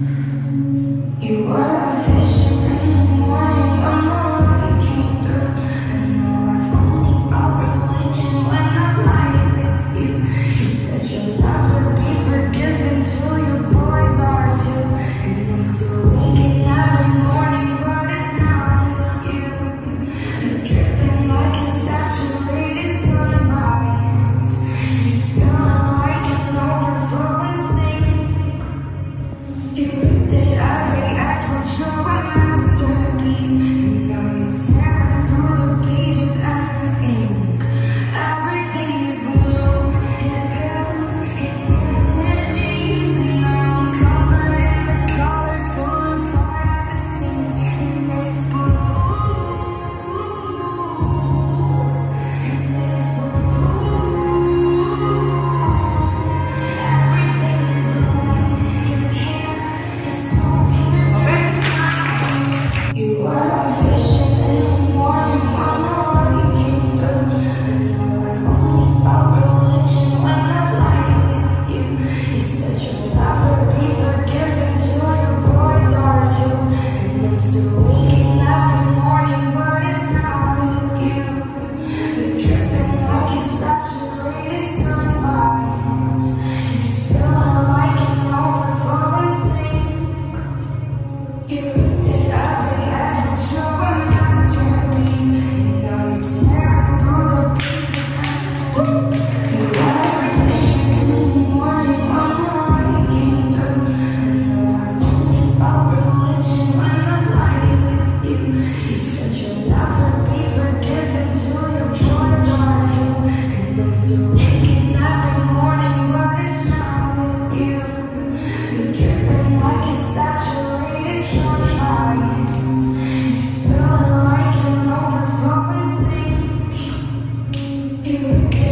you Igual a you.